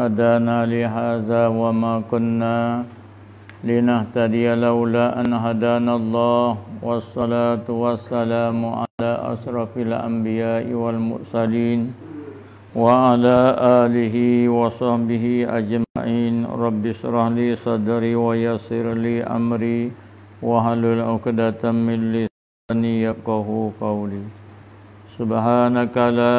هدانا لهذا وما كنا لنهتدي لولا أن هدانا الله والصلاة والسلام على أشرف الأنبياء والمرسلين وعلى آله وصحبه أجمعين رب اشرح لي صدري ويسر لي أمري واحلل عقدة من لساني يفقه قولي سبحانك لا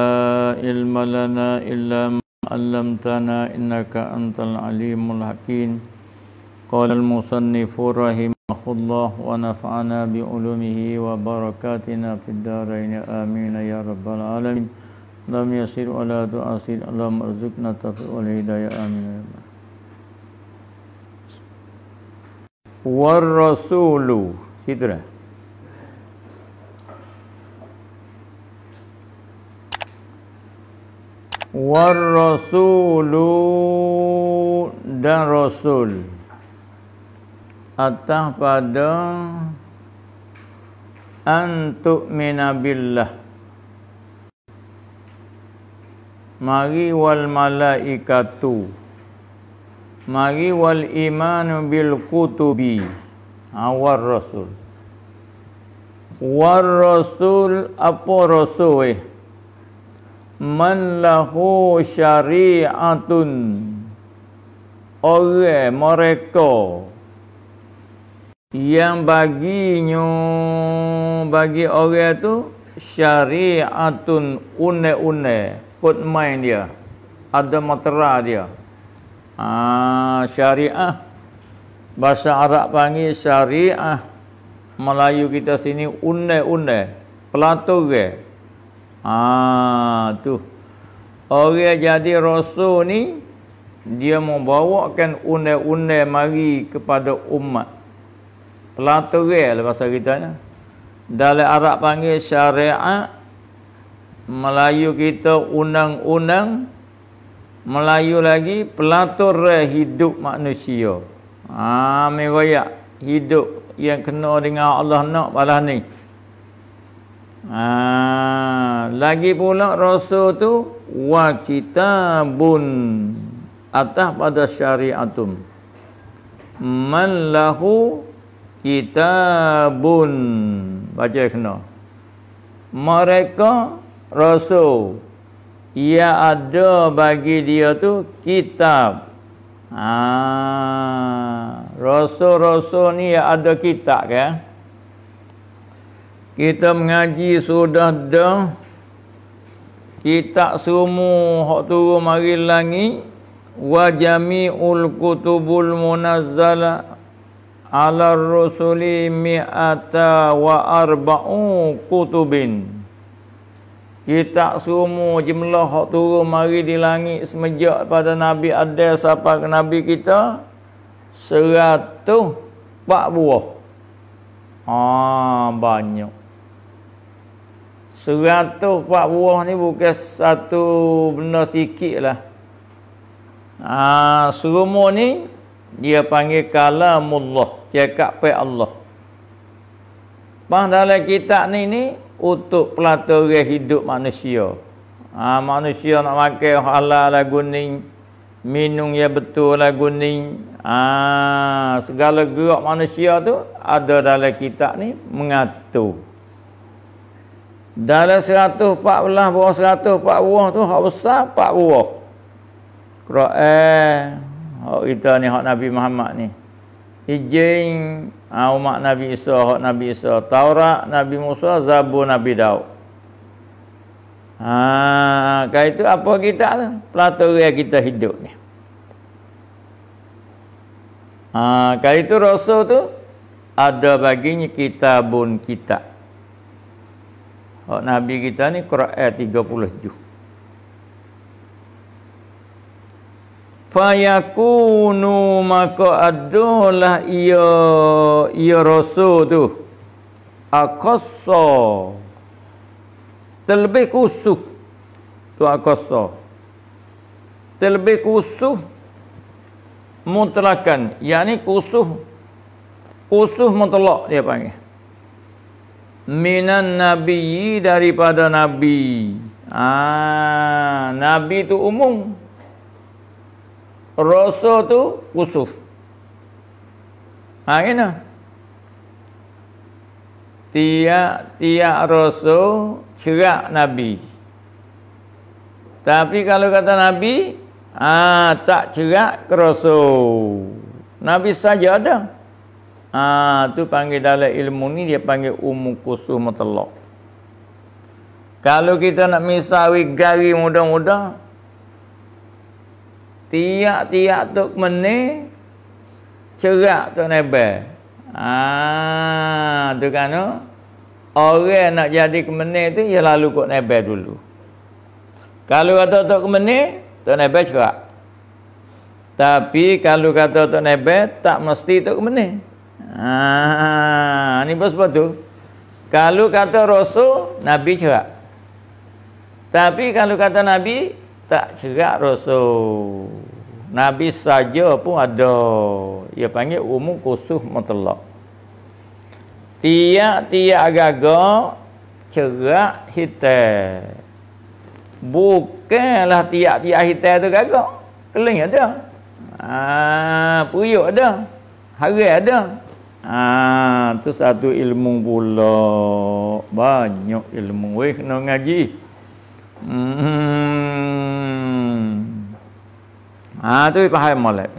علم لنا إلا ما علمتنا إنك أنت العليم الحكيم قال المصنف رحمه الله ونفعنا بعلومه وبركاتنا في الدارين آمين يا رب العالمين لم يسر ولا تؤسر اللهم ارزقنا التوفيق والهداية آمين يا رب والرسول كده Warrasulu dan Rasul. Atas pada Antuk minabillah Mari wal malaikatu. Mari wal iman bil kutubi. Awar Rasul War Rasul Apa Rasul eh man lahu syari'atun. Orang mereka yang baginya bagi orang tu syari'atun une-une. Kod main dia. Ada matera dia. Ah syariah. Bahasa Arab panggil syariah. Melayu kita sini une-une. Pelaturan Ah tu. Orang jadi rasul ni dia membawakan undang-undang mari kepada umat. Pelaturan lah bahasa kita ni. Dalam Arab panggil syariat Melayu kita undang-undang Melayu lagi pelaturan hidup manusia. Ah, ha, hidup yang kena dengan Allah nak balas ni. Ha, lagi pula rasul tu wa kitabun atas pada syariatum. Man lahu kitabun. Baca kena. Mereka rasul ia ada bagi dia tu kitab. Ha, rasul-rasul ni ada kitab kan kita mengaji sudah dah. Kita semua hak turun mari langit. Wa jami'ul kutubul munazzala ala rusuli mi'ata wa arba'u kutubin. Kita semua jumlah hak turun mari di langit semenjak pada Nabi ada sampai ke Nabi kita? Seratus empat buah. Ah banyak Seratus empat buah ni bukan satu benda sikit lah. Ha, semua ni dia panggil kalamullah. Cakap pe Allah. Pas dalam kitab ni ni untuk pelaturan hidup manusia. Ha, manusia nak makan halal lagu ni. Minum ya betul lagu ni. Ha, segala gerak manusia tu ada dalam kitab ni mengatur. Dalam 114 buah 104 buah tu hak besar 4 buah. Quran hak kita ni hak Nabi Muhammad ni. Ijin ha, umat Nabi Isa hak Nabi Isa. Taurat Nabi Musa, Zabur Nabi Daud. Ha, kaya itu apa kita tu? Pelaturan kita hidup ni. Ha, kaya itu Rasul tu ada baginya kitabun kitab. Hak Nabi kita ni Quran 37. Fayakunu maka adalah ia ia rasul tu. Akassa terlebih khusus. Tu akassa terlebih khusus mutlakan. Yakni khusus khusus mutlak dia panggil minan nabi daripada nabi ah nabi tu umum rasa tu kusuf. Ha kena. Tiap tiap rasa cerak Nabi. Tapi kalau kata Nabi, ah tak cerak kerasa. Nabi saja ada. Ah tu panggil dalam ilmu ni dia panggil umum kusuh mutlak. Kalau kita nak misawi gari muda-muda, tiap-tiap tok menit cerak tu nebe. Ah, tu kan no? Orang nak jadi kemenir tu ya lalu kok nebe dulu. Kalau kata tok kemenir, tok nebe cerak. Tapi kalau kata tok nebe tak mesti tok kemenir. Ah, ni bos tu. Kalau kata rasul, nabi cerak. Tapi kalau kata Nabi tak cerak rasul. Nabi saja pun ada. Ia panggil umum khusus mutlak. Tiap-tiap agak cerak hitam. Bukanlah tiap-tiap hitam tu gagak. Keling ada. Ah, puyuk ada. Hari ada. Ah, tu satu ilmu pula. Banyak ilmu weh kena ngaji. Hmm. Ha tu faham molek.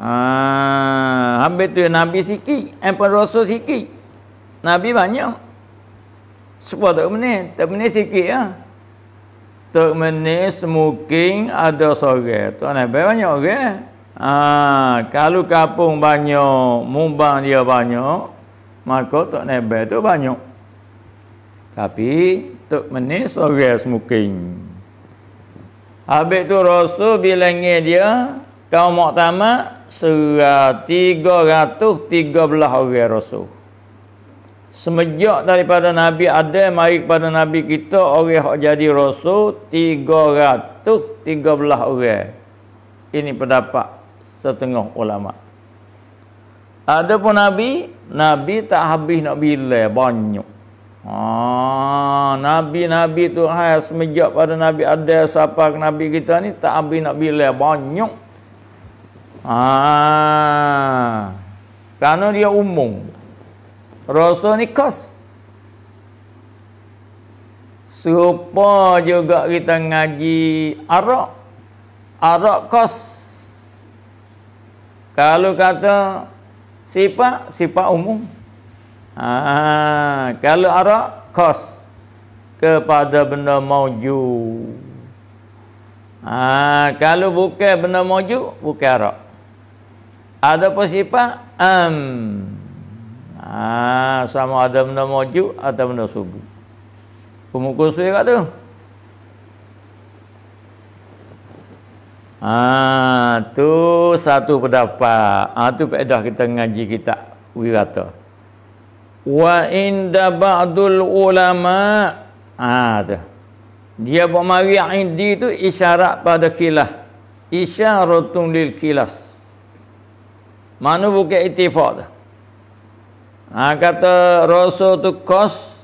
Ah, hampir tu Nabi sikit, empat rasul sikit. Nabi banyak. Sepuluh tak menit, tak menit sikit ya. Tak menit smoking ada sore. Tu Nabi banyak orang. Okay? Ah, kalau kapung banyak, mumbang dia banyak, maka tak Nabi tu banyak. Tapi tok menis orang smoking. Habis tu Rasul bilangnya dia kaum Mu'tamad serah 313 orang Rasul. Semenjak daripada Nabi ada mari kepada Nabi kita orang yang jadi Rasul 313 orang. Ini pendapat setengah ulama. Ada pun Nabi, Nabi tak habis nak bila banyak. Ah, Nabi-Nabi tu hai semenjak pada Nabi ada siapa Nabi kita ni tak habis nak bila banyak. Ah, kerana dia umum. Rasa ni kos. Serupa juga kita ngaji arak. Arak kos. Kalau kata sifat, sifat umum. Ha, kalau arak kos kepada benda mauju. Ha, kalau bukan benda mauju, bukan arak. Ada apa sifat? Am. Ha, sama ada benda mauju atau benda subuh. Pemukul suai kat tu. Ha, tu satu pendapat. Ha, tu pedah kita ngaji kita. Wirata wa inda ba'dul ulama. Ah tu. Dia buat mari indi tu isyarat pada kilas isyaratun lil kilas. Mana bukan ittifaq tu? Ha, kata rasul tu kos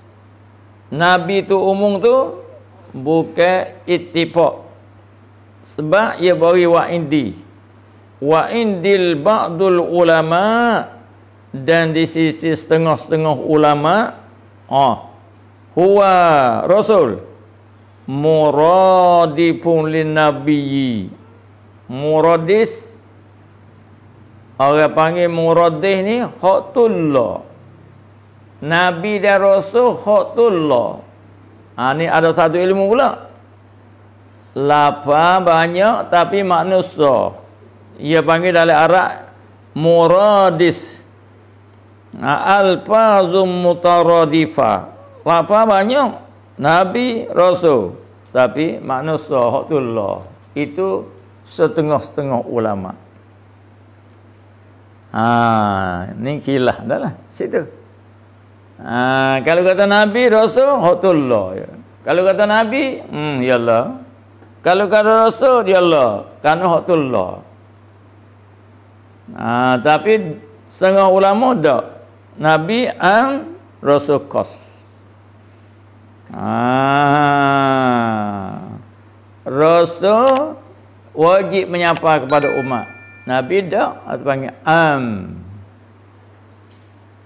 nabi tu umum tu bukan ittifaq sebab ia bagi wa indi wa indil ba'dul ulama' dan di sisi setengah-setengah ulama ah huwa rasul. Muradifun lin nabiyyi muradis orang panggil muradih ni hakutullah nabi dan rasul hakutullah ha, ni ada satu ilmu pula lapa banyak tapi manusia. Ia panggil dalam Arab muradis. Alfazum mutaradifa. Apa banyak nabi rasul. Tapi manusia hakullah itu setengah-setengah ulama. Ha ni kilah dahlah situ. Ha kalau kata nabi rasul hakullah ya. kalau kata nabi hmm ya Allah kalau kata rasul ya Allah kan hakullah ha tapi setengah ulama dak Nabi am Rasul kos. Ah. Rasul wajib menyapa kepada umat. Nabi dak atau panggil am.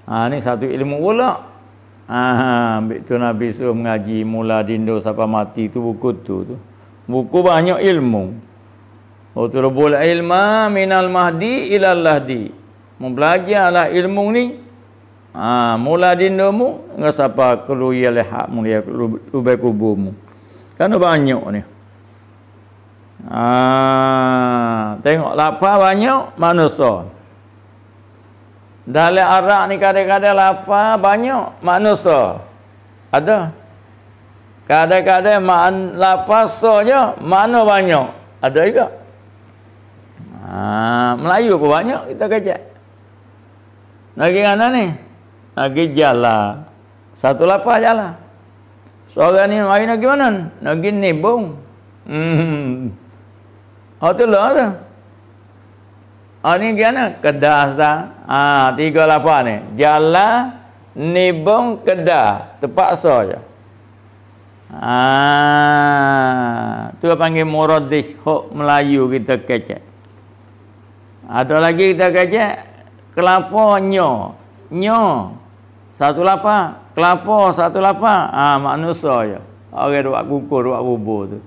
Ha ni satu ilmu pula. Ha ambil tu Nabi suruh mengaji mula dindo sampai mati tu buku tu tu. Buku banyak ilmu. Utulubul ilma minal mahdi ilal lahdi. Mempelajarlah ilmu ni. Ha, mula dindamu, enggak siapa keluar lehat mu dia lubai kubumu. Kan banyak ni. Ha, tengok lapar banyak manusia. Dalam Arab ni kadang-kadang lapar banyak manusia. Ada. Kadang-kadang man lapar saja mana banyak. Ada juga. Ha, Melayu pun banyak kita kecek. Lagi mana ni? Lagi jalan. Satu lapar jalan. Seorang ni mari nak mana? Nak pergi nibung. Hmm. Oh tu lah tu. Oh ni gimana? Kedah dah. Ah, ha, tiga lapar ni. Jalan, nibung, kedah. Terpaksa je. Ah, tu panggil muradis hok Melayu kita kecek. Ada lagi kita kaji kelapa nyo. Nyo. Satu lapa. Kelapa satu lapa. Ah manusia ya. Orang dua kukur dua bubur tu.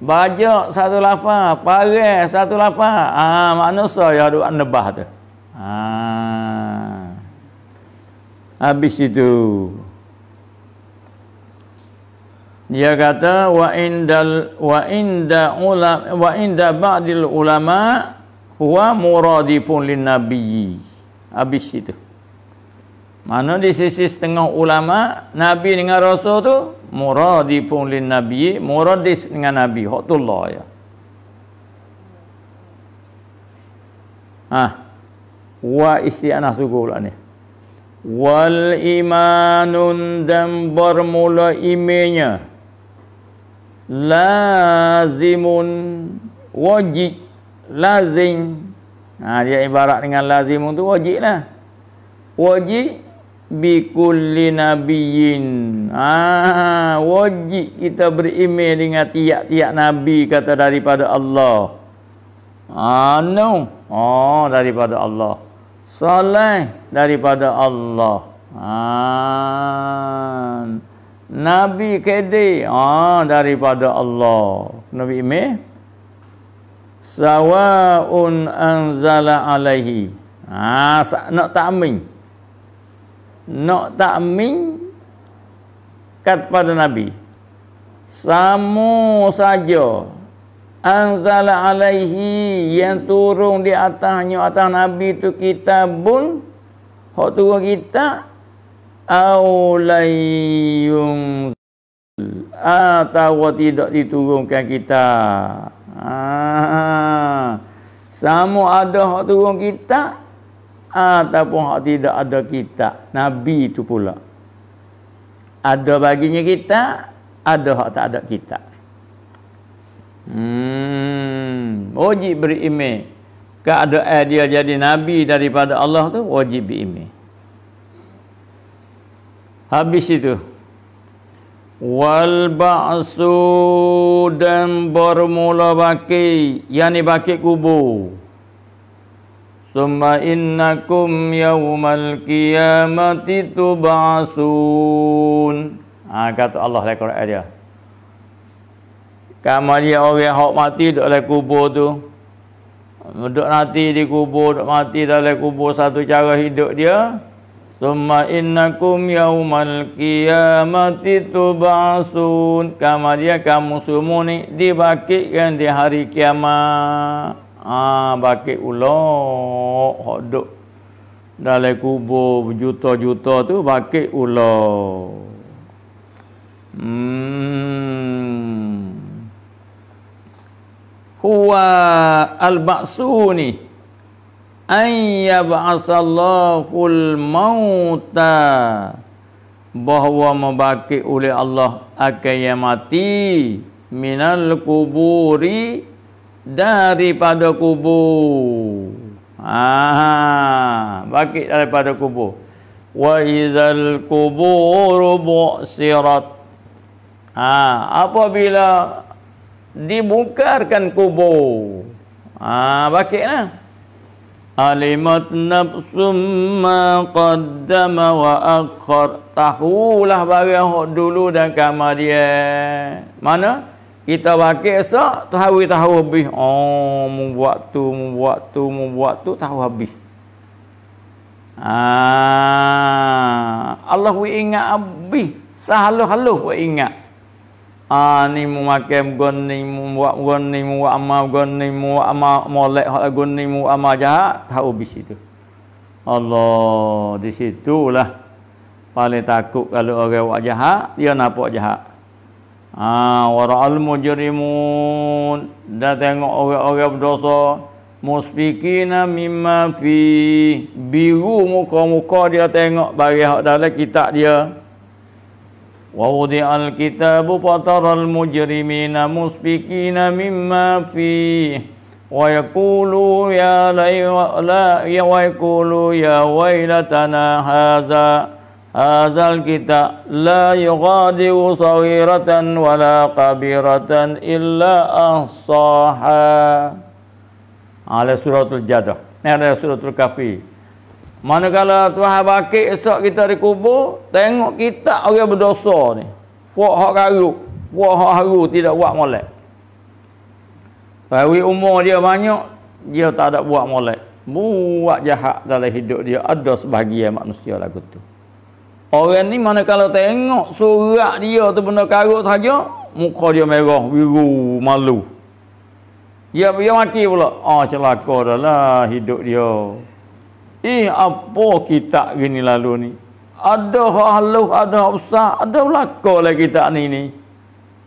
Bajak satu lapa, pare satu lapa. Ah manusia ya dua nebah tu. Ah. Habis itu. Dia kata wa indal wa inda ulama wa inda ba'dil ulama huwa muradifun lin nabiyyi. Habis itu. Mana di sisi setengah ulama nabi dengan rasul tu muradifun lin nabiyyi, muradis dengan nabi hotullah ya. Ah. Wa isti'anah suku pula ni. Wal imanun dan bermula imannya lazimun. Wajib. Lazim. Ha, dia ibarat dengan lazim tu wajib lah wajib bi kulli nabiyyin. Ha, wajib kita beriman dengan tiap-tiap nabi kata daripada Allah. Ah ha, no. Oh daripada Allah. Saleh daripada Allah. Ah ha. Nabi kede ah daripada Allah. Nabi ime sawaun anzala alaihi. Ah nak takmin. Nak takmin kat pada Nabi. Samu saja anzala alaihi yang turun di atasnya atas Nabi tu kitabun hak turun kita aulayung atau tidak diturunkan kita. Ah sama ada hak turun kita ataupun hak tidak ada kita. Nabi itu pula. Ada baginya kita ada hak tak ada kita. Hmm wajib beriman. Keadaan dia jadi nabi daripada Allah tu wajib beriman Habis itu. Wal ba'su dan bermula baki. Yang ni baki kubur. Summa innakum yawmal qiyamati tub'asun. Ha, kata Allah dalam Quran dia. Kamu dia orang yang mati duduk dalam kubur tu. Duduk nanti di kubur, duduk mati dalam kubur satu cara hidup dia. Summa innakum yaumal qiyamati tub'asun. Kama dia kamu semua ni dibangkitkan di hari kiamat. Ah, bangkit ulo hok duk kubur berjuta-juta tu bangkit ulo. Hmm. Huwa al-ba'suni ayya ba'asallahul mauta bahawa membaki oleh Allah akan yang mati minal kuburi daripada kubur ah baki daripada kubur wa idzal kubur bu'sirat Ha, apabila dibukarkan kubur. Ha, bakitlah. Alimat nafsum ma qaddama wa akhar. Tahulah barang dulu dan kamar dia. Mana? Kita bakit esok, tahu tahu habis. Oh, membuat tu, membuat tu, membuat tu, tahu habis. Ah, Allah ingat habis. Sahalu-halu ingat. Ah ni mu makan gon ni mu buat gon ni mu amal gon ni mu amal molek hak gon ni mu amal jahat tahu bis itu. Allah di situlah. Paling takut kalau orang buat jahat dia nampak jahat. Ah wara'al mujrimun. Dah tengok orang-orang berdosa. Musfikina mimma fi. Biru muka-muka dia tengok bagi hak dalam kitab dia ووضع الكتاب فترى المجرمين مسبكين مما فيه ويقولوا يا لا ويقولوا يا ويلتنا هذا هذا الكتاب لا يغادر صغيرة ولا كبيرة إلا أحصاها على سورة الجدة على سورة الكافي Manakala Tuhan bakit esok kita dikubur, tengok kita orang berdosa ni. Puak hak karu, puak hak haru tidak buat molek. Bahawi umur dia banyak, dia tak ada buat molek. Buat jahat dalam hidup dia, ada sebahagian manusia lagu tu. Orang ni manakala tengok surat dia tu benda karut saja, muka dia merah, biru, malu. Dia dia maki pula. Oh celaka dah lah hidup dia. Eh apa kita gini lalu ni? Ada halus, ada besar, ada belaka lah kita ni ni.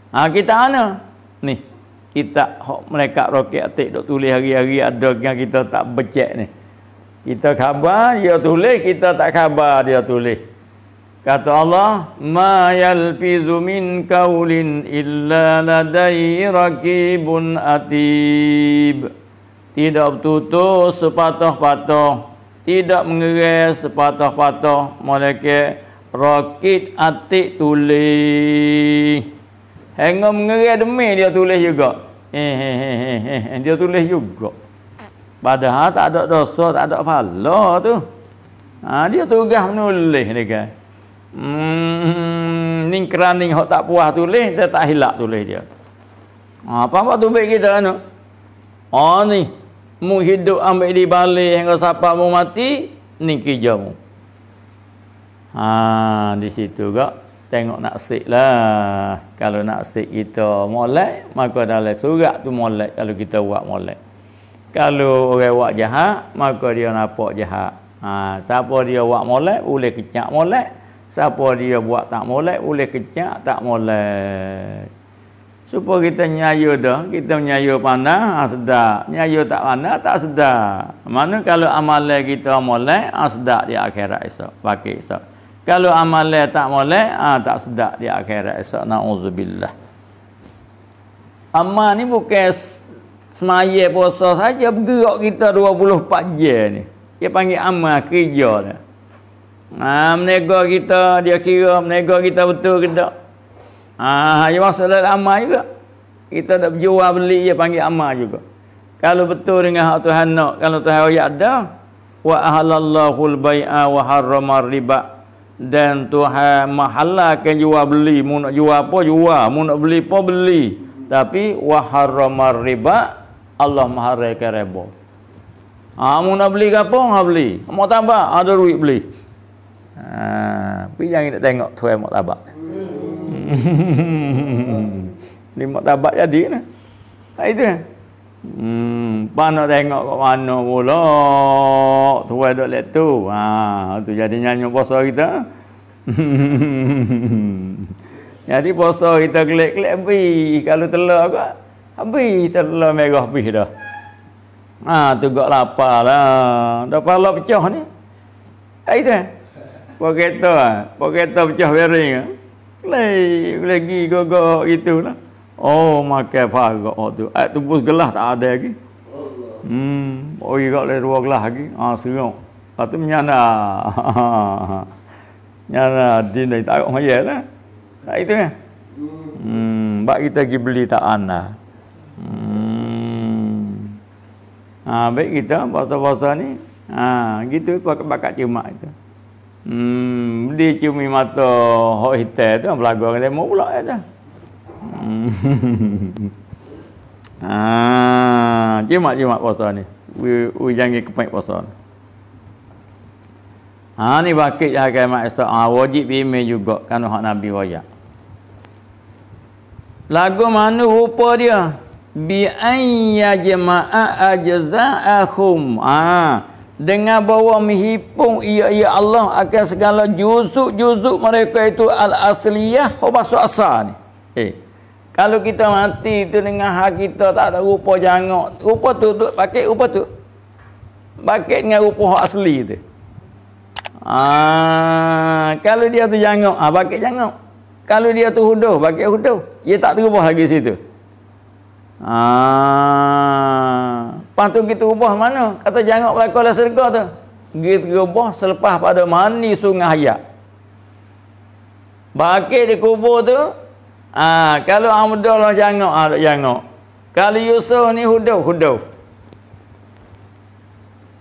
Ha kita mana? Ni. Kita hak mereka roket atik dok tulis hari-hari ada yang kita tak becek ni. Kita khabar dia tulis, kita tak khabar dia tulis. Kata Allah, "Ma yalfizu min qaulin illa ladai raqibun atib." Tidak betul sepatah-patah tidak mengeres sepatah-patah malaikat rakit atik tulis. Hingga mengeres demi dia tulis juga. Eh, eh, eh, eh, dia tulis juga. Padahal tak ada dosa tak ada pahala tu. Ha, dia tugas menulis ni kan. Hmm, ni kerana hok tak puas tulis dia tak hilak tulis dia. Ha, apa-apa tu baik kita kan oh ni mu hidup ambil di balik hingga siapa mu mati ni kerjamu ha di situ gak tengok naksik lah. Kalau naksik kita molek maka dalam surat tu molek kalau kita buat molek. Kalau orang buat jahat maka dia nampak jahat. Ha siapa dia buat molek boleh kecak molek. Siapa dia buat tak molek boleh kecak tak molek supaya kita nyayu dah kita nyayu pandang ha, sedap nyayu tak pandang tak sedap mana kalau amalan kita molek ha, sedap di akhirat esok pakai esok. Kalau amalan tak molek ha, tak sedap di akhirat esok. Naudzubillah amal ni bukan semaya puasa saja bergerak kita 24 jam ni. Dia panggil amal kerja dia ha, menega kita dia kira menega kita betul ke tak? Ah, ha, dia masuk dalam amal juga. Kita nak jual beli dia panggil amal juga. Kalau betul dengan hak Tuhan nak, kalau Tuhan ayat ada, wa ahallallahu al-bai'a wa harrama riba dan Tuhan mahalalkan jual beli, mu nak jual apa jual, mu nak beli apa beli. Tapi wa harrama riba Allah mengharamkan riba. Ah, ha, mu nak beli apa, ha beli. Mau tambah, ada duit beli. Ha, tapi jangan nak tengok Tuhan mau tabak. Ni tabat jadi ni. Ha itu. Hmm, pan nak tengok kat mana pula. Tu ada let tu. Ha, tu jadi nyanyi puasa kita. jadi puasa kita kelek-kelek habis. Kalau telur aku habis telur merah habis dah. Ha, tu gak lapar lah. Dah pala pecah ni. Ha itu. Poketo, poketo pecah bearing. Lagi lagi gogok itulah. Oh makan farok oh, tu. Air tubus gelas tak ada lagi. Hmm, oh iya le dua gelas lagi. Ah serong. Lepas tu menyana. nyana din dari tak mai lah. Tak itu kan. Hmm, bak kita pergi beli tak anda. Hmm. Ha, baik kita puasa-puasa ni. Ha, gitu bakat cuma itu. Hmm, beli cumi mata hok hitam tu belagu dengan demo pula ya Hmm. ha, cuma-cuma puasa ni. Ui, ui jangan kepaik puasa. Ha ni bakit ya kan mak ha, wajib bime juga kan hak Nabi wayak. Lagu mana rupa dia? Bi ayya jama'a ajza'ahum. Ah, dengan bawa menghipung ia ia Allah akan segala juzuk-juzuk mereka itu al-asliyah oh masuk asal ni. Eh. Kalau kita mati tu dengan hak kita tak ada rupa jangok, rupa tu tu pakai rupa tu. Pakai dengan rupa hak asli tu. Ah, kalau dia tu jangok, ah pakai jangok. Kalau dia tu huduh, bagi huduh. Dia tak terubah lagi situ. Ah, lepas tu kita ubah mana? Kata jangan berlaku lah serga tu. Kita ubah selepas pada mani sungai hayat. Bagi di kubur tu, ah, kalau Abdullah jangan, ah, jangan. Kalau Yusuf ni huduh, huduh.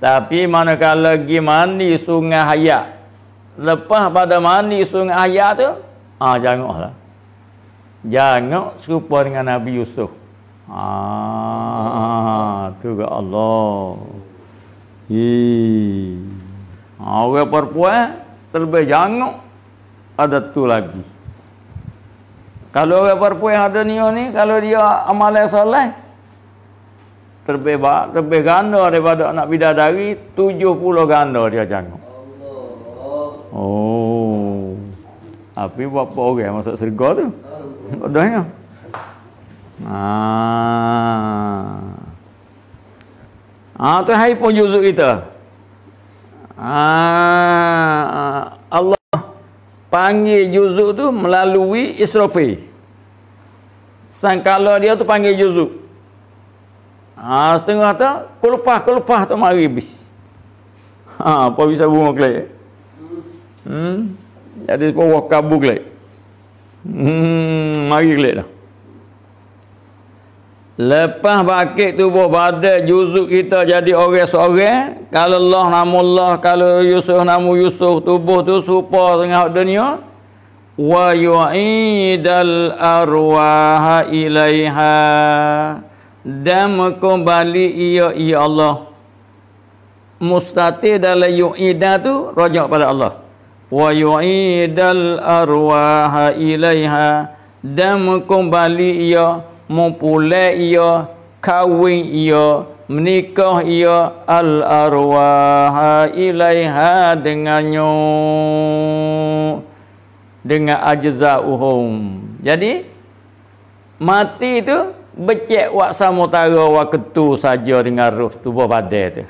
Tapi manakala lagi mani sungai hayat. Lepas pada mani sungai hayat tu, Ah janganlah. Jangan serupa dengan Nabi Yusuf. Ah tu ke Allah. Hi. Ah, orang perempuan terlebih jangan ada tu lagi. Kalau orang perempuan ada ni ni kalau dia amalan soleh terlebih terlebih ganda daripada anak bidadari 70 ganda dia jangan. Oh. Tapi berapa orang masuk syurga tu? Kodahnya. Ah. Ah tu hai pun juzuk kita. Ah Allah panggil juzuk tu melalui Israfil. Sangkala dia tu panggil juzuk. Ah setengah tu kelepah kelepah tu mari bis. Ha apa bisa bunga kelai? Hmm. Jadi bawa kabur kelik. Hmm, mari kelik dah. Lepas bakit tubuh badan juzuk kita jadi orang seorang, kalau Allah nama Allah, kalau Yusuf nama Yusuf, tubuh tu serupa dengan dunia, wa yu'idal arwaha ilaiha. Dan kembali ia ia Allah. Mustati dalam yu'ida tu rajak pada Allah. Wa yu'idal arwaha ilaiha. Dan kembali ia mempulai ia kawin ia menikah ia al arwaha ilaiha dengannya dengan ajza'uhum jadi mati itu becek wak samutara wak ketu saja dengan ruh tubuh badan tu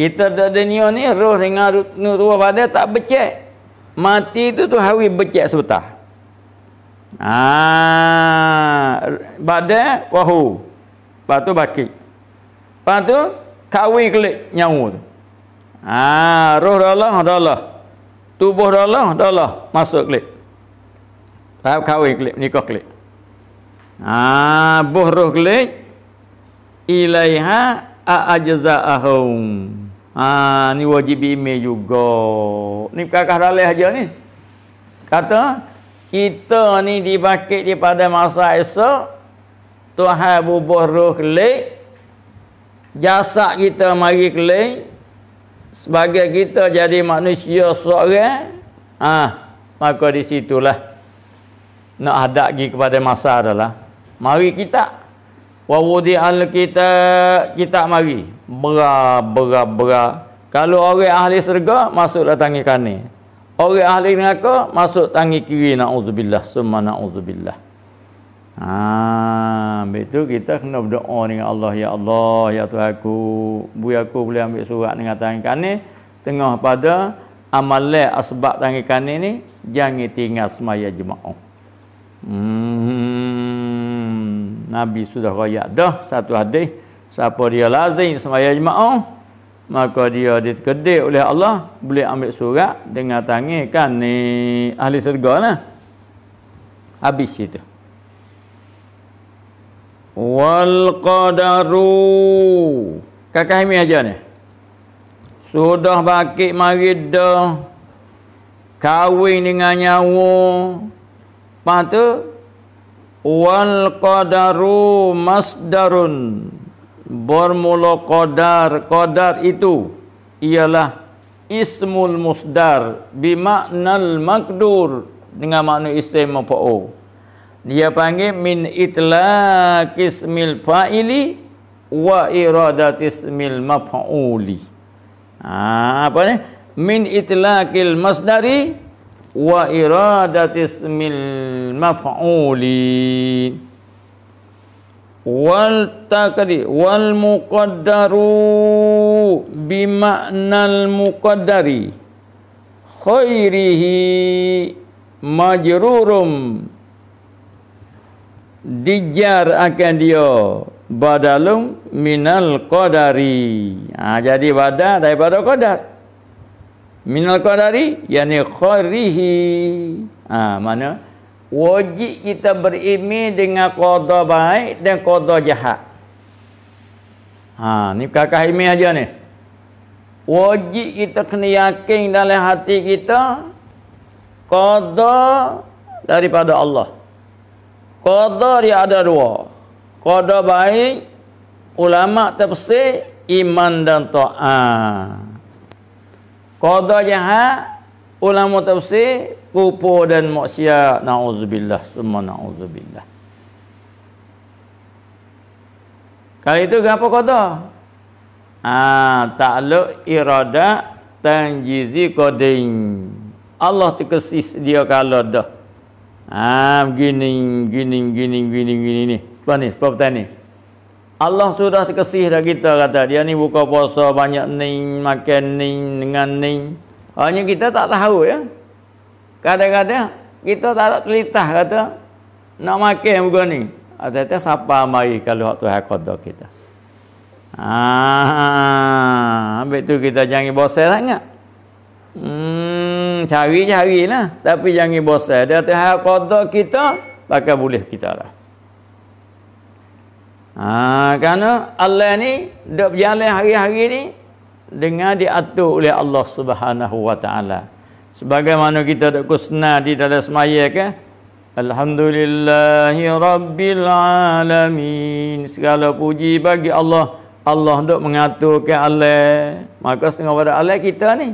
kita ada dunia ni roh dengan ruh badan tak becek. Mati tu tu hawi becek sebentar. Ah, badan wahu. Lepas tu baki. Lepas tu kawin kelik nyawa tu. Ah, roh Allah Allah. Tubuh Allah Allah masuk kelik. Tahap kawin kelik nikah kelik. Ah, buh roh kelik ilaiha ajza'ahum. Ha ni wajib email juga. Ni kakak dalih aja ni. Kata kita ni dibakit di pada masa esok Tuhan bubuh roh kelik jasad kita mari kelik sebagai kita jadi manusia seorang ah maka di situlah nak hadap lagi kepada masa adalah mari kita. Wa wudi al kita kita mari. Bera bera bera kalau orang ahli syurga masuk tangi kanan orang ahli neraka masuk tangi kiri naudzubillah summa naudzubillah. Ha betul kita kena berdoa dengan Allah ya Allah ya Tuhanku bui aku boleh ambil surat dengan tangan kanan setengah pada amalan asbab tangan kanan ni jangan tinggal semaya jemaah. Hmm, Nabi sudah royak dah satu hadis siapa dia lazim sembahyang jemaah maka dia dikedik oleh Allah boleh ambil surat dengan tangan kan ni ahli syurga lah. Habis itu wal qadaru. Kakak ini aja ni? Sudah bakit mari dah kahwin dengan nyawa. Patu wal qadaru masdarun bermula qadar qadar itu ialah ismul musdar. Bimaknal makdur. Dengan makna isim maf'ul dia panggil min itlaqis mil fa'ili wa iradatis mil maf'uli. Ha, apa ni? Min itlaqil masdari wa iradatis mil maf'uli wal takdi wal muqaddaru bimaknal muqaddari. Khairihi majrurum. Dijar akan dia badalum minal qadari. Ha, jadi badal daripada qadar. Minal qadari yani khairihi. Ha, mana wajib kita berimani dengan qada baik dan qada jahat ha ni kakak imi aja ni wajib kita kena yakin dalam hati kita qada daripada Allah Qadar dia ada dua. Qadar baik, ulama tafsir, iman dan ta'ah. Qadar jahat, ulama tafsir, kupur dan maksiat. Na'udzubillah, semua na'udzubillah. Kali itu apa qadar? Ah, takluk irada tanjizi qadin. Allah terkesis dia kalau dah. Ah, begini, begini, begini, begini, begini ni. Tuan ni, sebab ni. Allah sudah terkesih dah kita kata. Dia ni buka puasa banyak ni, makan ni, dengan ni. Hanya kita tak tahu ya. Kadang-kadang kita tak ada telitah kata. Nak makan bukan ni. Kata-kata siapa mari kalau waktu hakodah kita. Ah, habis tu kita jangan bosan sangat. Hmm, cari-cari lah. Tapi jangan bosan. Dia kata, hak kita, maka boleh kita lah. Ha, kerana Allah ni, duduk berjalan hari-hari ni, dengan diatur oleh Allah subhanahu wa ta'ala. Sebagaimana kita duduk kusna di dalam semaya ke, Alhamdulillahi Rabbil Alamin. Segala puji bagi Allah. Allah duduk mengatur ke Allah. Maka setengah pada Allah kita ni.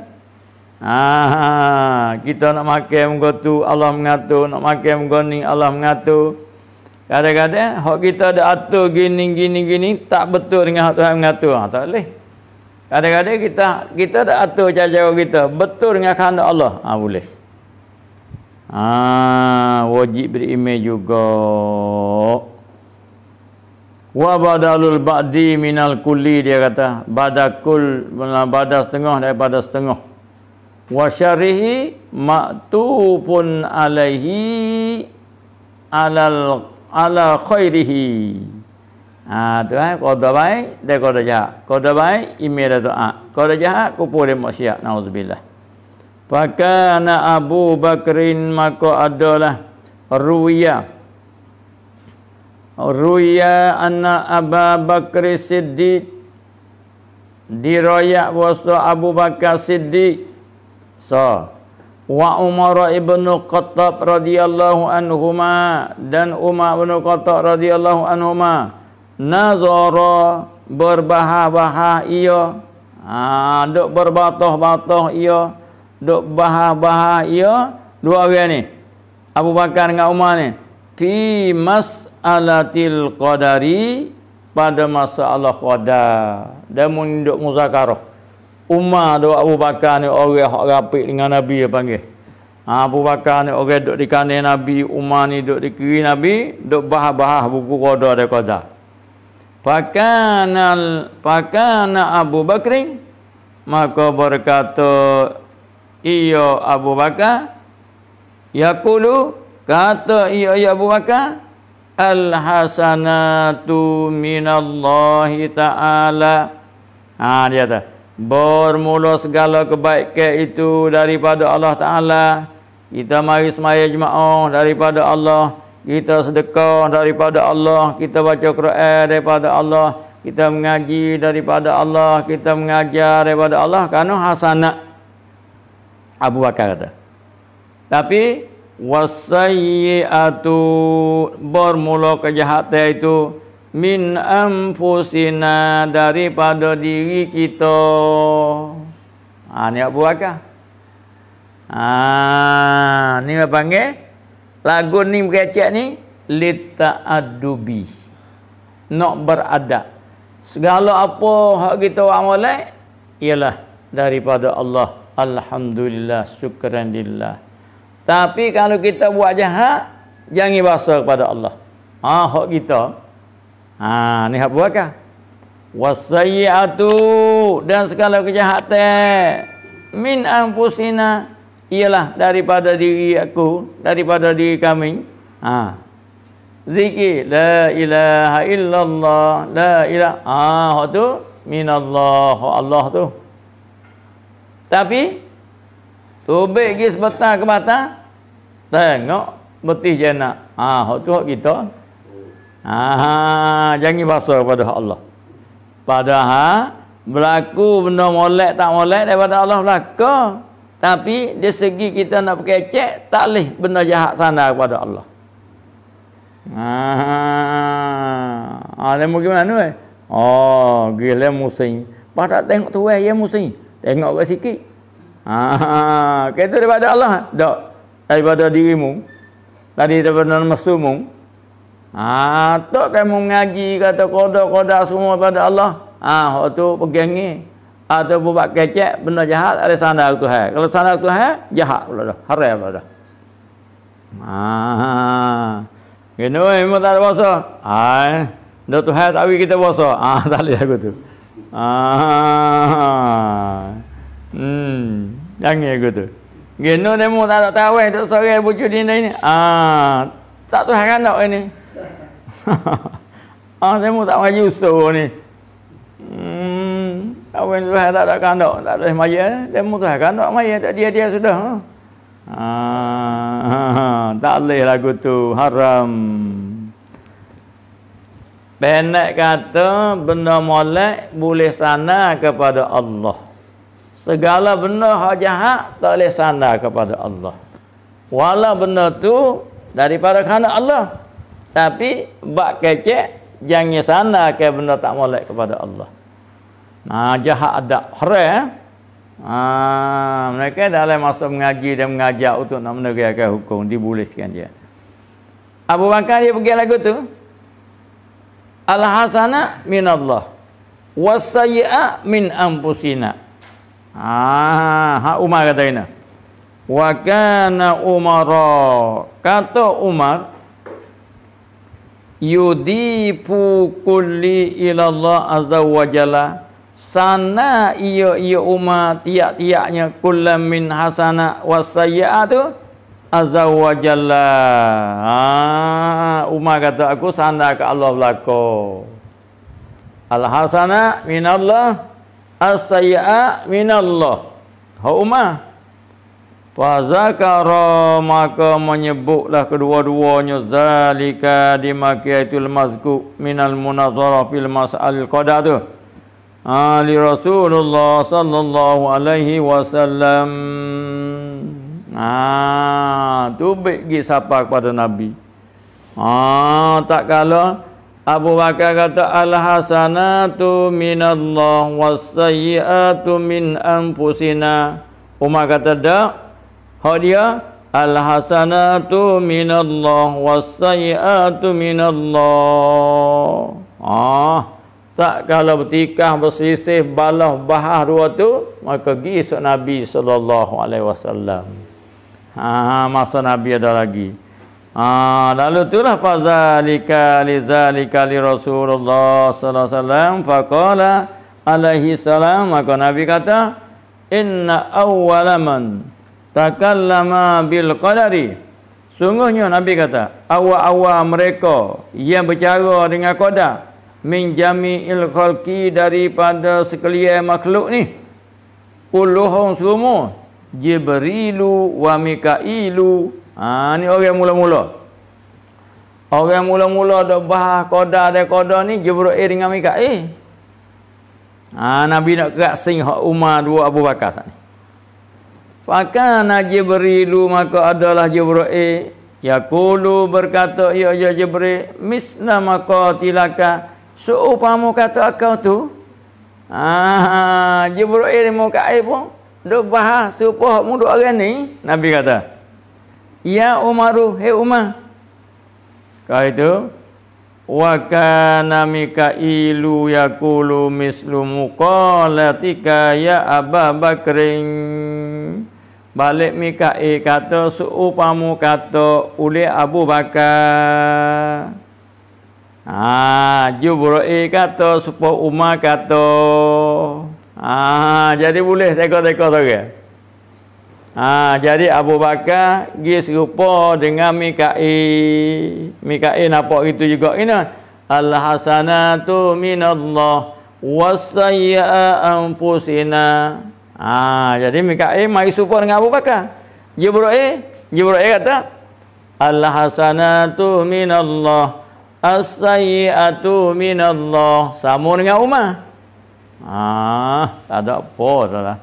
Ha, kita nak makan muka tu Allah mengatur, nak makan muka ni Allah mengatur. Kadang-kadang hak kita ada atur gini gini gini tak betul dengan hak Tuhan mengatur. Ha, tak boleh. Kadang-kadang kita kita ada atur cara-cara kita betul dengan kehendak Allah. Ha, boleh. Ha, wajib beriman juga. Wa badalul ba'di minal kulli dia kata. Badakul badas setengah daripada setengah wa syarihi maktubun alaihi alal ala khairihi ha tu eh qada baik dan qada jahat. Qada baik email doa qada jahat kupur dia maksiat naudzubillah. Fakana abu bakrin maka adalah ruya. Ruya anna abu bakri siddiq. Diroyak wasa abu bakar siddiq. So, wa Umar ibn Khattab radhiyallahu anhuma dan Umar ibn Khattab radhiyallahu anhuma nazara berbahah-bahah ia ha duk berbatah-batah ia duk bahah-bahah ia dua orang ni. Abu Bakar dengan Umar ni. Fi mas'alatil qadari pada masalah qadar. Dan mun duk muzakarah. Umar tu Abu Bakar ni orang hak rapik dengan Nabi dia panggil. Ha, Abu Bakar ni orang duduk di kanan Nabi, Umar ni duduk di kiri Nabi, duduk bahah-bahah buku qada dia qada. Fakana fakana Abu Bakr maka berkata iya Abu Bakar. Yaqulu kata iya ya Abu Bakar. Al hasanatu minallahi taala. Ha dia kata bermula segala kebaikan itu daripada Allah Ta'ala. Kita mari semaya jemaah daripada Allah kita sedekah daripada Allah kita baca Quran daripada Allah kita mengaji daripada Allah kita mengajar daripada Allah kerana hasanat Abu Bakar kata. Tapi wasayyi'atu bermula kejahatan itu min anfusina daripada diri kita. Ha ni Abu Bakar. Ah, ni apa panggil? Lagu ni berkecek ni lita'addubi. Nak beradab. Segala apa hak kita amalai ialah daripada Allah. Alhamdulillah, syukran lillah. Tapi kalau kita buat jahat, jangan basuh kepada Allah. Ah, hak kita. Ah, ni hak buat kah? Wasayyi'atu dan segala kejahatan min anfusina ialah daripada diri aku daripada diri kami. Ha. Zikir la ilaha illallah la ilaha ah ha, tu minallah Allah tu. Tapi tubik pergi sebentar ke mata tengok betih jana ah ha, tu hak kita. Ah jangan basuh kepada Allah. Padahal berlaku benda molek tak molek daripada Allah belaka tapi di segi kita nak pakai cek, tak boleh benda jahat sana kepada Allah. Ah, ha, lemu gimana ni? Oh, gila musim. Pas tak tengok tu eh, ya musim. Tengok ke sikit. Ah, kata daripada Allah, tak daripada dirimu. Tadi daripada mesummu. Ah, tak kamu mengaji kata kodak-kodak semua pada Allah. Ah, tu pegang ni atau buat kecek benda jahat ada sana Tuhan kalau sana Tuhan jahat pula dah. Haram pula dah. Ah. Gini memang tak ada puasa. Ah dah Tuhan tak kita puasa. Ah tak boleh aku tu. Ah. Hmm. Jangan aku tu. Gini demo tak ada tahu itu sore bujuk ni ini ah. Tak Tuhan kan nak ini. Ah demo tak ngaji usul ni. Hmm Kawin Tuhan tak ada kandak, tak ada maya. Demo Tuhan kandak maya, tak dia-dia sudah. Ha? Ah, tak boleh lagu tu, haram. Pendek kata, benda molek boleh sana kepada Allah. Segala benda hak jahat, tak boleh sana kepada Allah. Walau benda tu daripada kerana Allah. Tapi, bak kecek, jangan sana ke benda tak molek kepada Allah. Nah, jahat haram. Eh? Ha, mereka dalam masa mengaji dan mengajar untuk nak menegakkan hukum dibuliskan dia. Abu Bakar dia pergi lagu tu. Al hasana min Allah. Wasayyi'a min anfusina. Ah, ha Umar kata ini. Wa kana Umar kata Umar yudifu kulli ila Allah azza wa jalla sana ia ia umar tiak-tiaknya kullam min hasana wasayyi'atu azza wa jalla ha kata aku sana ke Allah belako al hasana min Allah as sayyi'a min Allah ha umar. Fa zakara maka menyebutlah kedua-duanya zalika di makiyatul mazku minal munazara fil mas'al qada tu Ali Rasulullah sallallahu alaihi wasallam. Ah, tu bagi siapa kepada Nabi. Ah, tak kala Abu Bakar kata al hasanatu minallah was sayyiatu min anfusina. Umar kata dak. Hak dia al hasanatu minallah was sayyiatu minallah. Ah, tak kalau bertikah berselisih balah bahah dua tu maka pergi esok Nabi wasallam. Ha masa Nabi ada lagi. Ha lalu itulah fazalika lizalika li Rasulullah sallallahu alaihi wasallam faqala alaihi salam maka Nabi kata inna awwala man takallama bil qadari sungguhnya Nabi kata awal-awal mereka yang bercara dengan qadar min jami'il khalqi daripada sekalian makhluk ni kulluhum semua Jibrilu wa Mikailu. Ha ni orang mula-mula. Orang mula-mula dah bahas qada dan qada ni Jibril dengan Mikail. Ha Nabi nak kerak sing hak Umar dua Abu Bakar sana. Fakana Jibrilu maka adalah Jibril Yaqulu berkata ya ya Jibril misna maqatilaka seupamu kata kau tu ah Jibril mau kai pun duk bahas supaya mu duk orang ni. Nabi kata ya Umaru he Umar. Kau itu wa kana mikailu yaqulu mislu muqalatika ya Abu Bakrin Balik Mikail kata seupamu kata oleh Abu Bakar. Ha, Jibril kata supaya Umar kata. Ha, jadi boleh teka-teka tu ke? Ha, jadi Abu Bakar pergi serupa dengan Mikail. Mikail nampak itu juga. Ini Allah hasanatu minallah wasayya anfusina. Ha, jadi Mikail mari serupa dengan Abu Bakar. Jibril, Jibril kata, Allah hasanatu minallah, as-sayyi'atu minallah. Sama dengan Umar. Ha, tak ada apa salah.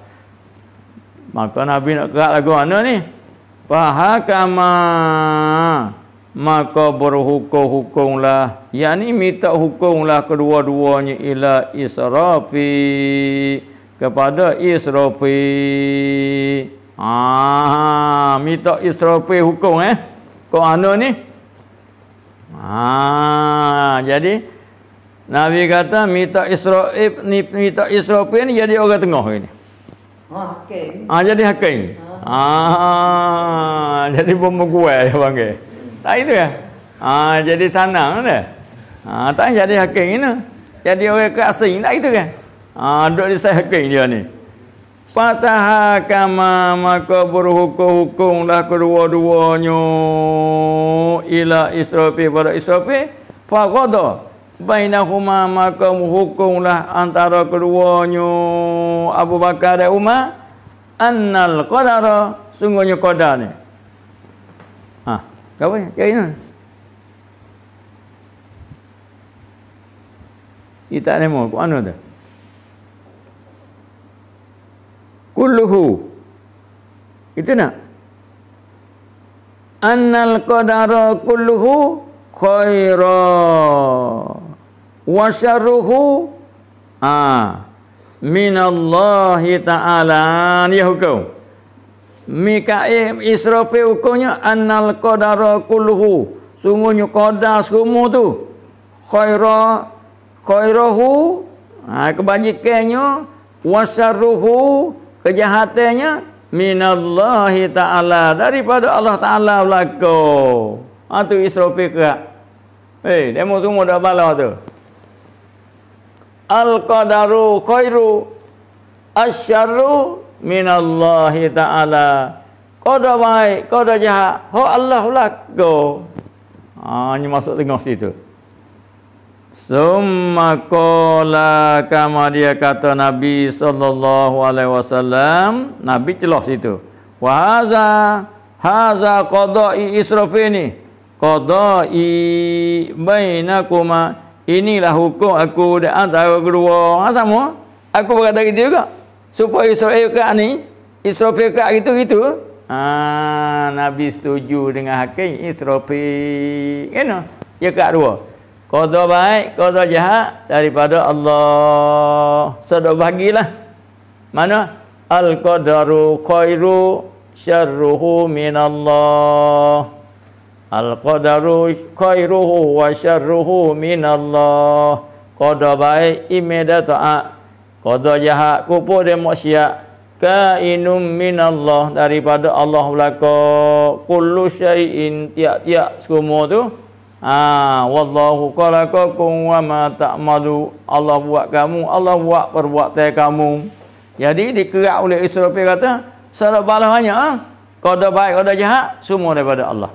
Maka Nabi nak kerak lagu mana ni? Fahakama maka berhukum-hukumlah yakni minta hukumlah kedua-duanya ila israfi kepada Israfi. Ah, minta Israfi hukum eh. Kau anu ni? Ah, jadi Nabi kata minta Israfi ni minta Israfi ni jadi orang tengah ini. Ah, hakim. Ah, jadi hakim. Ah, jadi bom gue dia panggil. Tak itu ya? Ah, jadi tanang dah. Ah, tak jadi hakim ini. Jadi orang ke asing tak itu kan? Ha, duduk di sahakin dia ni. Patah kama maka berhukum-hukumlah kedua-duanya. Ila israfi pada israfi faqada. Bainahuma maka hukumlah antara keduanya Abu Bakar dan Umar annal qadara sungguhnya qadar ni. Ha kau ya cari kita ni mau anu dah kulluhu. Itu nak? Annal qadara kulluhu khaira wa syarruhu ah minallahi ta'ala. Ni hukum. Mikail Israfil hukumnya annal qadara kulluhu. Sungguhnya qadar semua tu. Khaira khairahu ha, kebajikannya wasarruhu kejahatannya minallahi ta'ala daripada Allah ta'ala belaka. Ha tu Israfil ke eh demo semua dah bala tu. Al qadaru khairu asyarru minallahi ta'ala. Qada baik qada jahat ho Allah belaka. Ha ni masuk tengah situ Summa qala kama dia kata Nabi sallallahu alaihi wasallam, Nabi celah situ. Wa haza haza qada'i israfini. Qada'i bainakuma. Inilah hukum aku di antara kedua. Ha sama? Aku berkata gitu juga. Supaya Israel ke ni, Israfil ke gitu gitu. Ha, Nabi setuju dengan hakim Israfil. Kena? Ya kat dua. Qada baik, qada jahat daripada Allah. Sedok bagilah. Mana? Al-qadaru khairu syarruhu minallah. Al-qadaru khairuhu wa syarruhu minallah. Qada baik imeda taat. Qada jahat kupu dia maksiat. Kainum minallah daripada Allah belaka. Kullu syai'in tiap-tiap semua tu Ha, wallahu khalaqakum wa ma ta'malu. Allah buat kamu, Allah buat perbuatan kamu. Jadi dikerak oleh Israfil kata, salah balas banyak ah. Qada baik, qada jahat, semua daripada Allah.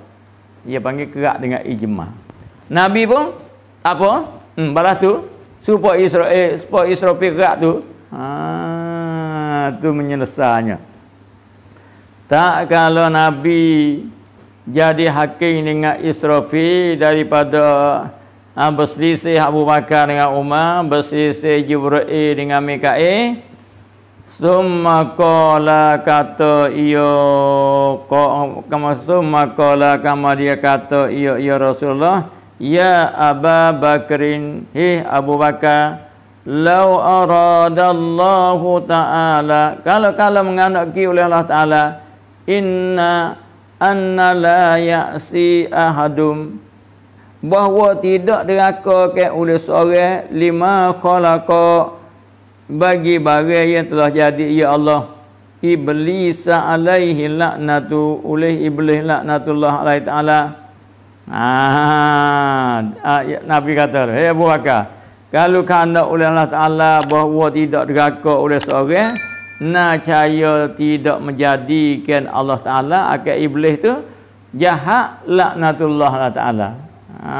Dia panggil kerak dengan ijma. Nabi pun apa? Hmm, balas tu supaya Israel, supaya Israfil kerak tu. Ha, tu menyelesainya. Tak kalau Nabi jadi hakim dengan Israfil daripada ha, berselisih Abu Bakar dengan Umar, berselisih Jibril dengan Mikail. Summa qala kata iyo kama summa qala kama dia kata iyo ya Rasulullah ya Abu Bakrin hi Abu Bakar lau aradallahu ta'ala kalau kalau menganaki oleh Allah Ta'ala inna anna la ya'si ahadum. Bahawa tidak diraka ke oleh seorang lima khalaqa. Bagi barang yang telah jadi ya Allah iblis alaihi laknatu oleh iblis laknatullah alaihi taala. Ah, ya, nabi kata hey Abu Bakar kalau kena oleh Allah taala bahawa tidak diraka oleh seorang na cahaya tidak menjadikan Allah Ta'ala akan iblis tu jahat laknatullah Allah Ta'ala. Ha,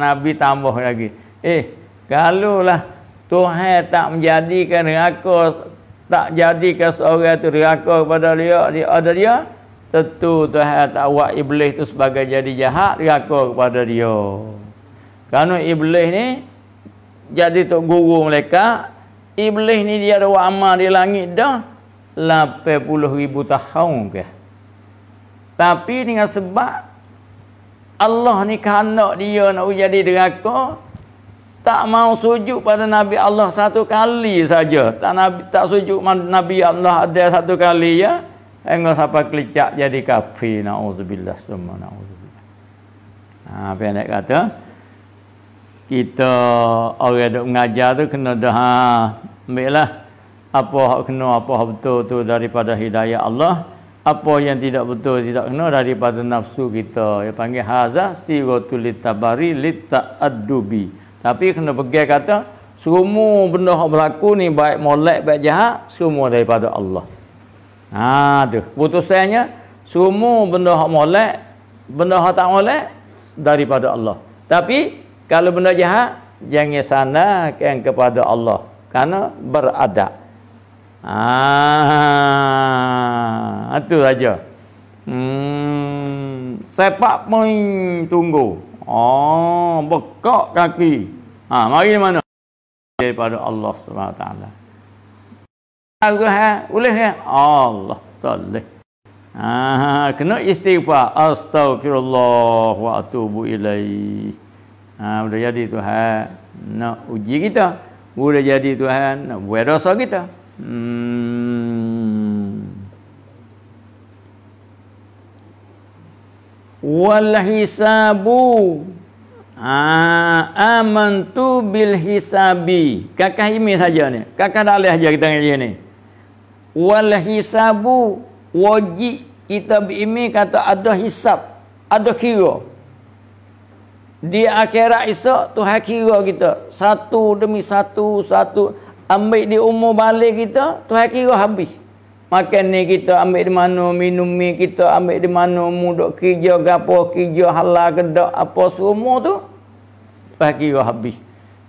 Nabi tambah lagi. Eh kalaulah Tuhan tak menjadikan neraka tak jadikan seorang tu neraka kepada dia dia ada dia tentu Tuhan tak buat iblis tu sebagai jadi jahat neraka kepada dia. Kerana iblis ni jadi tok guru mereka Iblis ni dia ada amal di langit dah 80 ribu tahun ke. Tapi dengan sebab Allah ni kanak dia nak jadi deraka tak mau sujud pada Nabi Allah satu kali saja. Tak Nabi tak sujud Nabi Allah ada satu kali ya. Enggak sampai kelicak jadi kafir. Nauzubillah summa nauzubillah. Ha, apa yang nak kata? Kita orang duk mengajar tu kena dah ambillah apa hak kena apa hak betul tu daripada hidayah Allah. Apa yang tidak betul tidak kena daripada nafsu kita. Dia panggil haza siratul litabari lita'addubi tapi kena pergi kata semua benda yang berlaku ni baik molek baik jahat semua daripada Allah. Ha tu. Putusannya semua benda yang molek benda yang tak molek daripada Allah. Tapi kalau benda jahat jangan sanakan kepada Allah kerana beradab. Ah, itu saja. Hmm, sepak pun tunggu. Oh, bekak kaki. Ha, mari mana? Daripada Allah taala. Aku ha, boleh? Allah, boleh. Ah, kena istighfar. Astagfirullah wa atubu ilaih. Ha, sudah jadi Tuhan nak uji kita. Boleh jadi Tuhan buat dosa kita. Hmm. Wal hisabu Ah, amantu bil hisabi. Kakak ini saja ni. Kakak dah lihat aja kita ngaji ni. Wal hisabu wajib kita berimi kata ada hisab, ada kira di akhirat esok Tuhan kira kita. Satu demi satu satu. Ambil di umur balik kita Tuhan kira habis. Makan ni kita ambil di mana minum ni kita ambil di mana muduk kerja gapo kerja halal kedak apa semua tu Tuhan kira habis.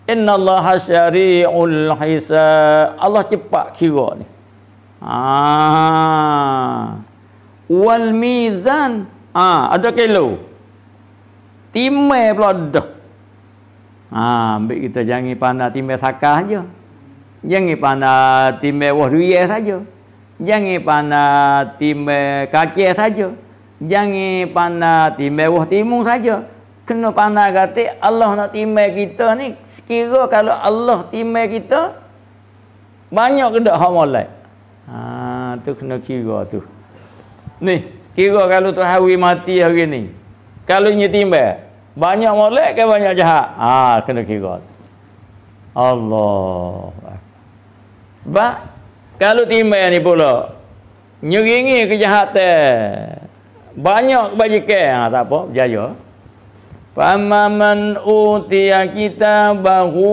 Inna Allah syari'ul hisab. Allah cepat kira ni. Ah wal mizan. Ah ada kilo Timai pula dah. Ha, ambil kita jangan pandai timai sakah aja. Jangan pandai timai wah duya saja. Jangan pandai timai kaki saja. Jangan pandai timai wah timun saja. Kena pandai kata Allah nak timai kita ni sekira kalau Allah timai kita banyak ke tak hak molek. Ha, tu kena kira tu. Ni, kira kalau tu hari mati hari ni. Kalau nyetimba, banyak molek ke banyak jahat? Ah, kena kira. Allah. Sebab kalau timba ni pula nyeringi kejahatan. Banyak kebajikan, ha, tak apa, berjaya. Fama man utiya kitabahu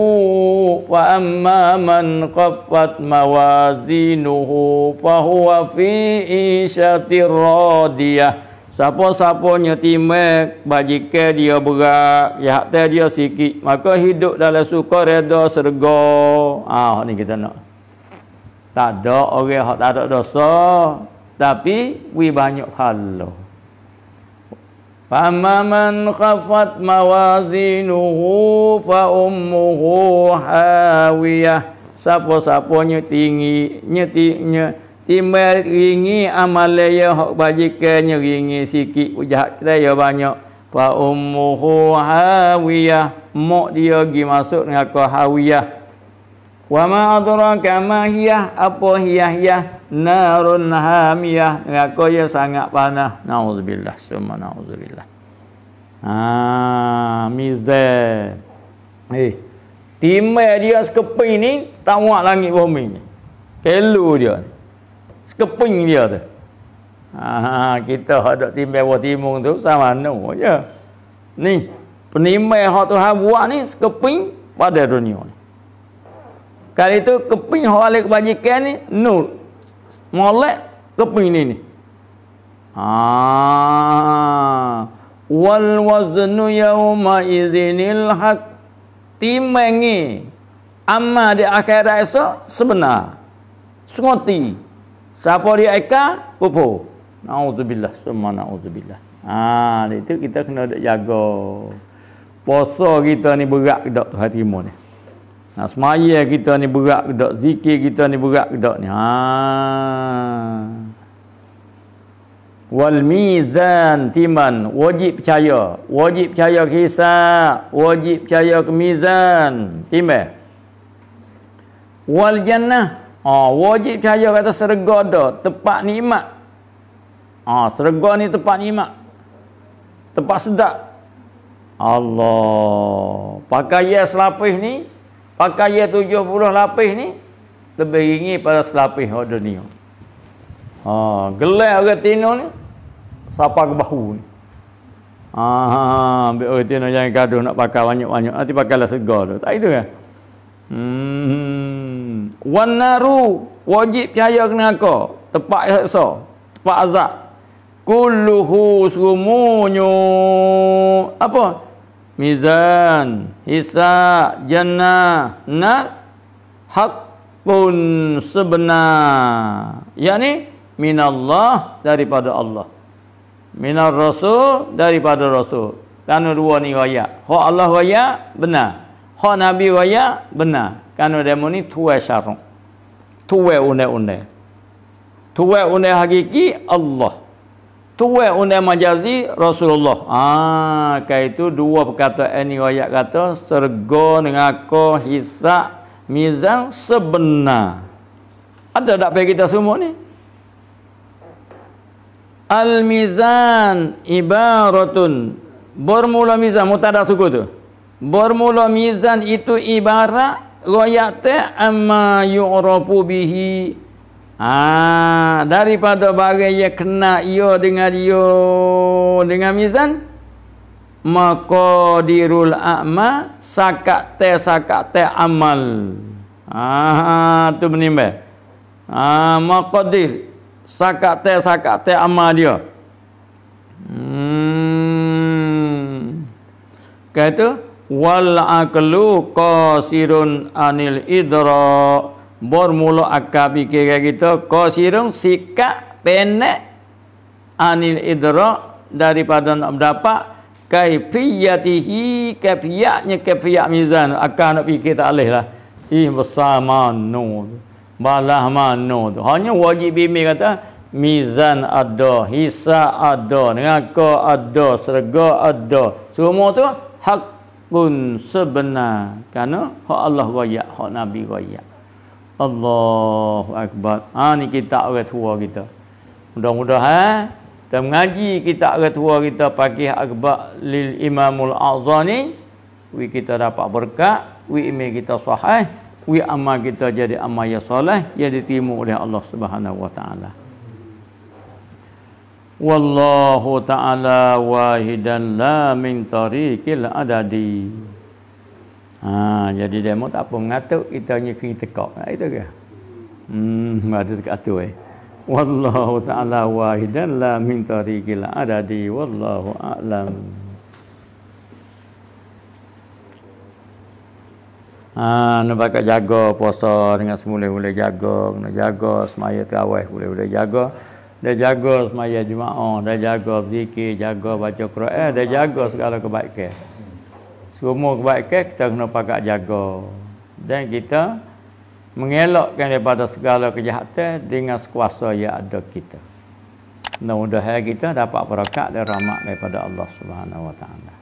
wa amma man qaffat mawazinuhu fa huwa fi isyatir radiyah. Siapa-siapa nyetime bajike dia berat, ya hakta dia sikit, maka hidup dalam suka reda serga. Ah ni kita nak. Tak ada orang hak tak ada dosa, tapi wi banyak hal Fama man khafat mawazinuhu fa ummuhu hawiyah. Siapa-siapa tinggi nyeti nye timbal ringi amal ya hak bajikan ringi sikit ujahat dia banyak. Fa ummuhu hawiyah. Mak dia pergi masuk neraka hawiyah. Wa ma adraka ma hiya apa hiya hiya narun hamiyah neraka ya sangat panas naudzubillah summa naudzubillah ah mizan eh timai dia sekeping ni muat langit bumi ni kelu dia ni sekeping dia tu ah kita ada timai buat timung tu sama no ya ni penimai hak Tuhan buat ni sekeping pada dunia ni Kali itu keping halik kebajikan ni nur. Molek keping ni ni. Ah. Wal waznu yawma izinil haq timengi amma di akhirat esok sebenar. Sungoti. Siapa dia eka? Pupu. Nauzubillah. Semua nauzubillah. Ah, itu kita kena jaga. Puasa kita ni berat ke tak hatimu ni? Nah, semaya kita ni berat ke tak? Zikir kita ni berat ke tak ni? Ha. Wal mizan timan. Wajib percaya. Wajib percaya ke hisab. Wajib percaya ke mizan. Timan. Wal jannah. Ha, wajib percaya kata serga ada. Tempat nikmat. Ha, serga ni tempat nikmat. Tempat sedap. Allah. Pakai yes lapis ni pakaian 70 lapis ni lebih ringi pada selapis orang dunia. Ha, gelap orang tino ni siapa ke bahu ni. Ha, ha, ha ambil orang tino jangan gaduh nak pakai banyak-banyak. Nanti pakailah segar tu. Tak itu kan? Hmm. Wan naru wajib percaya kena aku. Tempat ihsa, tempat azab. Kulluhu sumunyu apa? mizan, hisab, jannah, nar hakun sebenar. yakni minallah daripada Allah. Minar rasul daripada rasul. Karena dua ni raya. Hak Allah raya benar. Hak Nabi raya benar. Karena demo ni tuai syarung. Tuai undai-undai. Tuai undai hakiki Allah tuai undang majazi Rasulullah. Ah, kai itu dua perkataan ini ayat kata sergo dengan ko hisab mizan sebenar. Ada tak bagi kita semua ni? Al mizan ibaratun bermula mizan mutada suku tu. Bermula mizan itu ibarat royak amma yu'rafu bihi Ah, daripada barang yang kena ia dengan dia dengan mizan maka dirul a'ma sakat te sakat te amal. Ah, tu menimbang. Ah, maqadir sakat te sakat te amal dia. Hmm. Kata wal aqlu qasirun anil idra' bermula akal fikiran kita qasirun sikap pendek anil idra daripada nak mendapat kaifiyatihi kaifiyatnya kaifiyat mizan. Akal nak fikir tak boleh lah. Ih besar mano balah mano tu. Hanya wajib bimbing kata mizan ada hisa ada neraka ada serga ada. Semua tu hakun sebenar kerana hak Allah royak hak Nabi royak Allahu Akbar. Ha ni kita orang tua kita. Mudah-mudahan kita mengaji kita orang tua kita pagi akbar lil imamul azani wi kita dapat berkat, wi ime kita sahih, wi amal kita jadi amal yang soleh yang diterima oleh Allah Subhanahu wa taala. Wallahu ta'ala wahidan la min tariqil adadi. Ha, jadi demo tak apa mengatuk kita hanya kena tekak. Ha, itu ke? Hmm, ada dekat tu eh. Wallahu ta'ala wahidan la min tariqil adadi wallahu a'lam. Ha, nak pakai jaga puasa dengan semula boleh jaga, kena jaga semaya terawih boleh boleh jaga. Dia jaga semaya jemaah, dia jaga zikir, jaga baca Quran, dia jaga segala kebaikan. Semua kebaikan kita kena pakat jaga. Dan kita mengelakkan daripada segala kejahatan dengan sekuasa yang ada kita. Mudah-mudahan kita dapat berkat dan rahmat daripada Allah Subhanahu Wa Taala.